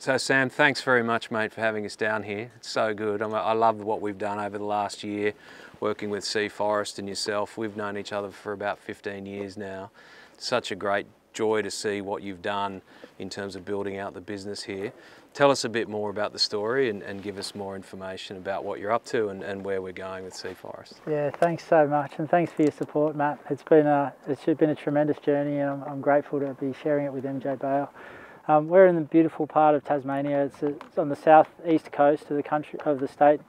So Sam, thanks very much, mate, for having us down here. It's so good. I'm, I love what we've done over the last year, working with Sea Forest and yourself. We've known each other for about 15 years now. such a great joy to see what you've done in terms of building out the business here. Tell us a bit more about the story and, and give us more information about what you're up to and, and, where we're going with Sea Forest. Yeah, thanks so much, and thanks for your support, Matt. It's been a it's been a tremendous journey, and I'm, I'm grateful to be sharing it with MJ Bale. Um, we're in the beautiful part of Tasmania. It's, it's, on the southeast coast of the country of the state,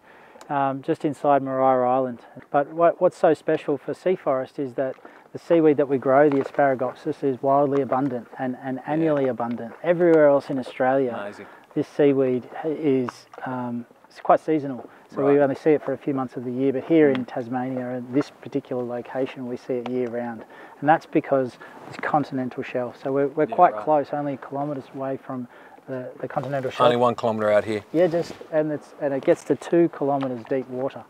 um, just inside Maria Island. But what, what's so special for Sea Forest is that the seaweed that we grow, the Asparagopsis, is wildly abundant and, and annually yeah. abundant. Everywhere else in Australia, Amazing. this seaweed is um, quite seasonal. So right. we only see it for a few months of the year, but here in Tasmania, in this particular location, we see it year round. And that's because it's continental shelf. So we're, we're yeah, quite right. close, only kilometres away from the, the continental shelf. Only one kilometre out here. Yeah, just and it's and it gets to two kilometres deep water.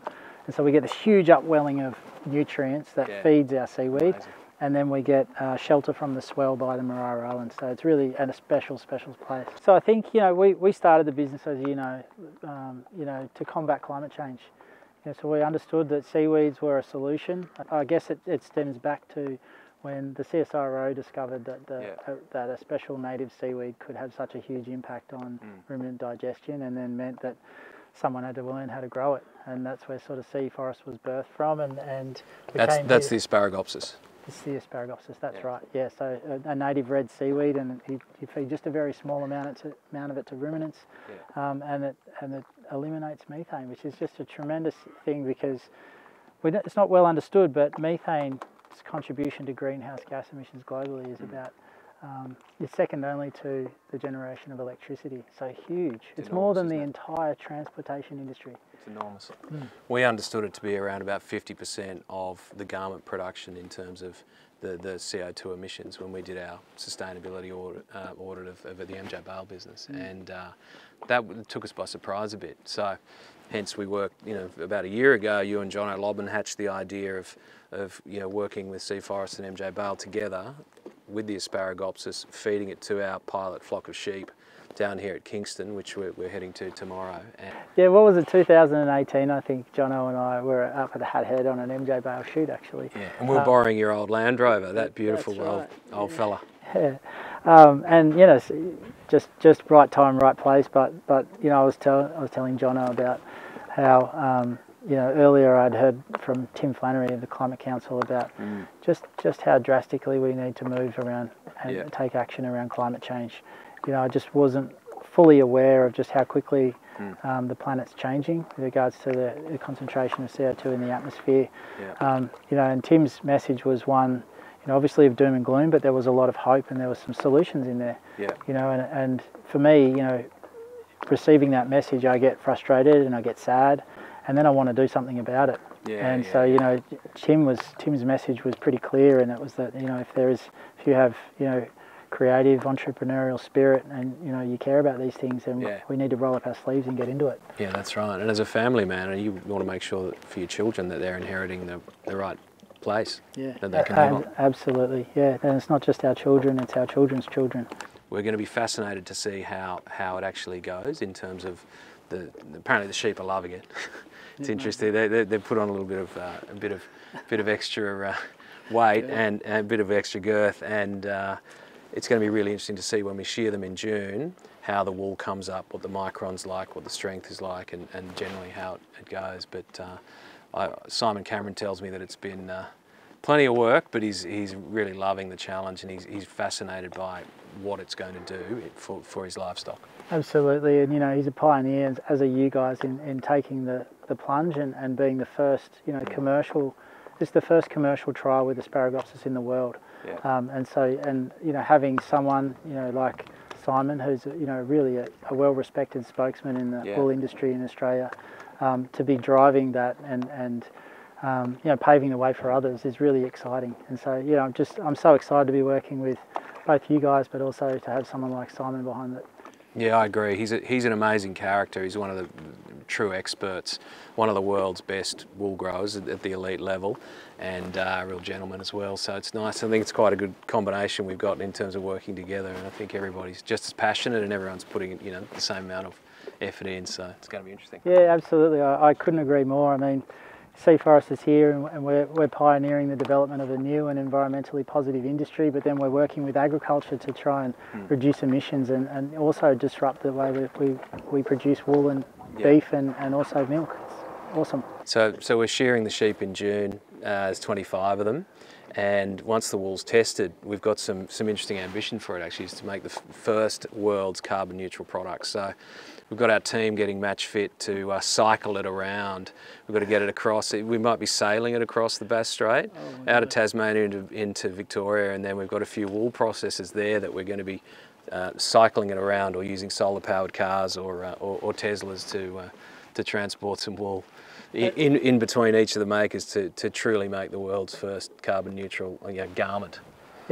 And so we get this huge upwelling of nutrients that yeah. feeds our seaweed. Amazing and then we get uh, shelter from the swell by the Maria Island. So it's really a special, special place. So I think you know we, we started the business as you know, um, you know, to combat climate change. You know, so we understood that seaweeds were a solution. I guess it, it stems back to when the CSIRO discovered that the, yeah. uh, that a special native seaweed could have such a huge impact on mm. ruminant digestion, and then meant that someone had to learn how to grow it, and that's where sort of sea forest was birthed from, and and that's that's the Asparagopsis. It's the Asparagopsis, that's yeah. right. Yeah, so a, a, native red seaweed, and you, you, feed just a very small amount, to, amount of it to ruminants, yeah. um, and it and it eliminates methane, which is just a tremendous thing because it's not well understood, but methane's contribution to greenhouse gas emissions globally is mm. about um, it's second only to the generation of electricity. So huge. It's, it's more than the it? entire transportation industry. It's enormous. Mm. We understood it to be around about 50% of the garment production in terms of the, the CO2 emissions when we did our sustainability audit, uh, audit of, of, the MJ Bale business. Mm. And uh, that took us by surprise a bit. So hence we worked, you know, about a year ago, you and John O'Lobbin hatched the idea of, of you know, working with Sea Forest and MJ Bale together with the Asparagopsis, feeding it to our pilot flock of sheep down here at Kingston, which we're, we're heading to tomorrow. And yeah, what was it, 2018, I think Jono and I were up at the Hat Head on an MJ Bale shoot actually. Yeah, and we're um, borrowing your old Land Rover, that beautiful right. old, old yeah. fella. Yeah, um, and you know, just just right time, right place. But but you know, I was telling I was telling Jono about how um, you know, earlier I'd heard from Tim Flannery of the Climate Council about mm. just just how drastically we need to move around and yeah. take action around climate change. You know, I just wasn't fully aware of just how quickly mm. um, the planet's changing with regards to the, the, concentration of CO2 in the atmosphere. Yeah. Um, you know, and Tim's message was one, you know, obviously of doom and gloom, but there was a lot of hope and there was some solutions in there. Yeah. You know, and, and for me, you know, receiving that message, I get frustrated and I get sad and then I want to do something about it. Yeah, and yeah, so you know, Tim was Tim's message was pretty clear, and it was that you know if there is if you have you know creative entrepreneurial spirit and you know you care about these things then yeah. we need to roll up our sleeves and get into it. Yeah that's right. And as a family man you want to make sure that for your children that they're inheriting the, the right place yeah. that they can uh, absolutely. Yeah and it's not just our children it's our children's children. We're going to be fascinated to see how how it actually goes in terms of the apparently the sheep are loving it it's interesting. They, they, have put on a little bit of uh, a bit of bit of extra uh, weight yeah. and, and, a bit of extra girth, and uh, it's going to be really interesting to see when we shear them in June how the wool comes up, what the microns like, what the strength is like, and, and generally how it, it goes. But uh, I, Simon Cameron tells me that it's been uh, plenty of work, but he's, he's really loving the challenge and he's, he's fascinated by what it's going to do for, for his livestock. Absolutely, and you know he's a pioneer, as are you guys, in, in taking the, the plunge and, and being the first, you know, commercial. It's the first commercial trial with Asparagopsis in the world, yeah. um, and so and you know having someone you know like Simon, who's you know really a, a well-respected spokesman in the yeah. wool industry in Australia, um, to be driving that and and um, you know paving the way for others is really exciting. And so you know I'm just I'm so excited to be working with both you guys, but also to have someone like Simon behind it. Yeah, I agree. He's a, he's an amazing character. He's one of the true experts, one of the world's best wool growers at, at the elite level, and uh, a real gentleman as well. So it's nice. I think it's quite a good combination we've got in terms of working together, and I think everybody's just as passionate and everyone's putting you know the same amount of effort in. So it's going to be interesting. Yeah, absolutely. I, I couldn't agree more. I mean. Sea Forest is here and, and we're, we're pioneering the development of a new and environmentally positive industry, but then we're working with agriculture to try and mm. reduce emissions and, and also disrupt the way we, we, we produce wool and yeah. beef and, and also milk. It's awesome. So, so we're shearing the sheep in June, uh, there's 25 of them. And once the wool's tested, we've got some, some interesting ambition for it actually, is to make the first world's carbon neutral product. So we've got our team getting match fit to uh, cycle it around. We've got to get it across. We might be sailing it across the Bass Strait, oh, out of Tasmania into, into Victoria, and then we've got a few wool processors there that we're going to be uh, cycling it around or using solar powered cars or, uh, or, or, Teslas to, uh, to transport some wool in, in between each of the makers to, to truly make the world's first carbon neutral you know, garment.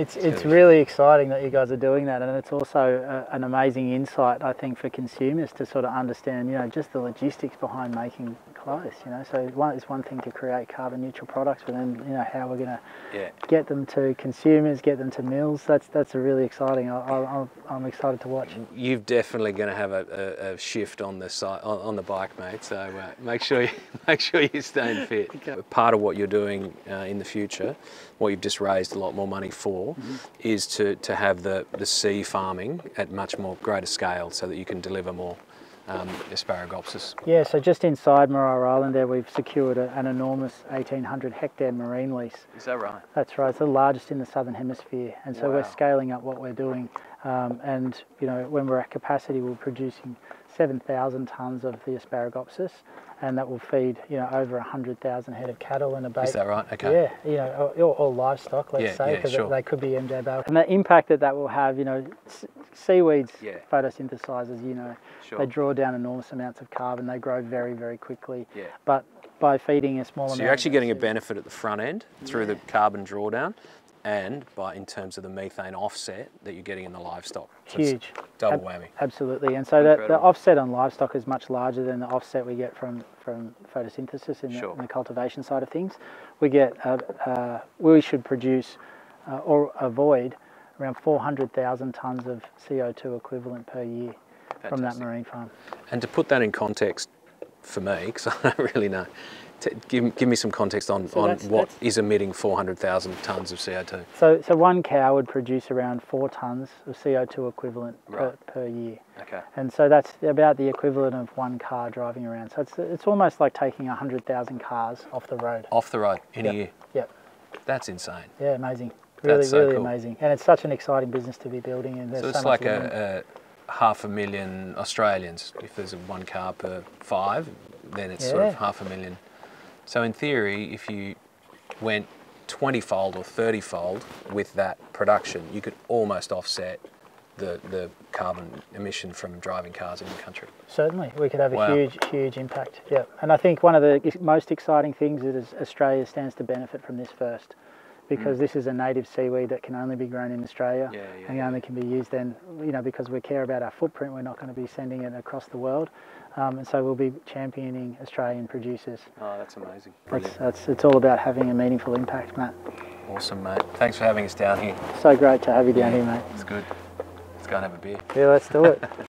It's, it's really exciting that you guys are doing that and it's also a, an amazing insight I think for consumers to sort of understand you know just the logistics behind making clothes you know so one, it's one thing to create carbon neutral products but then you know how we're going to yeah. get them to consumers get them to mills that's that's a really exciting I, am excited to watch you're definitely going to have a, a, a, shift on the site on, on, the bike mate so uh, make sure you make sure you're staying fit okay. part of what you're doing uh, in the future what you've just raised a lot more money for mm -hmm. is to, to have the, the sea farming at much more greater scale so that you can deliver more um, Asparagopsis. Yeah, so just inside Maria Island there we've secured a, an enormous 1800 hectare marine lease. Is that right? That's right, it's the largest in the southern hemisphere and so wow. we're scaling up what we're doing um, and you know when we're at capacity we're producing 7,000 tonnes of the Asparagopsis and that will feed you know over 100,000 head of cattle and a. Is that right? Okay. Yeah, you know, or, or livestock, let's yeah, say, because yeah, sure. they could be MJ Bale. And the impact that that will have, you know, seaweeds yeah. photosynthesizes, you know, sure. they draw down enormous amounts of carbon, they grow very, very quickly. Yeah. But by feeding a small so amount. So you're actually getting a benefit at the front end through the carbon drawdown, and by in terms of the methane offset that you're getting in the livestock. So Huge. Double Ab whammy. Absolutely. And so the, the, offset on livestock is much larger than the offset we get from, from photosynthesis in, sure. the, in the, cultivation side of things. We get, uh, uh, we should produce uh, or avoid around 400,000 tonnes of CO2 equivalent per year Fantastic. from that marine farm. And to put that in context for me, because I don't really know, give, give me some context on, so on that's, what that's, is emitting 400,000 tonnes of CO2. So, so one cow would produce around four tonnes of CO2 equivalent right. per, per year. Okay. And so that's about the equivalent of one car driving around. So it's, it's almost like taking 100,000 cars off the road. Off the road in yep. a year? Yep. That's insane. Yeah, amazing. Really, so really cool. amazing. And it's such an exciting business to be building. And so it's so like a, a, half a million Australians. If there's one car per five, then it's yeah. sort of half a million so in theory, if you went 20 fold or 30 fold with that production, you could almost offset the, the carbon emission from driving cars in the country. Certainly, we could have a wow. huge, huge impact. Yeah, and I think one of the most exciting things is Australia stands to benefit from this first, because mm. this is a native seaweed that can only be grown in Australia yeah, yeah, and yeah. only can be used then, you know, because we care about our footprint, we're not going to be sending it across the world. Um, and so we'll be championing Australian producers. Oh, that's amazing. That's, that's, it's all about having a meaningful impact, Matt. Awesome, mate. Thanks for having us down here. So great to have you down here, mate. It's good. Let's go and have a beer. Yeah, let's do it.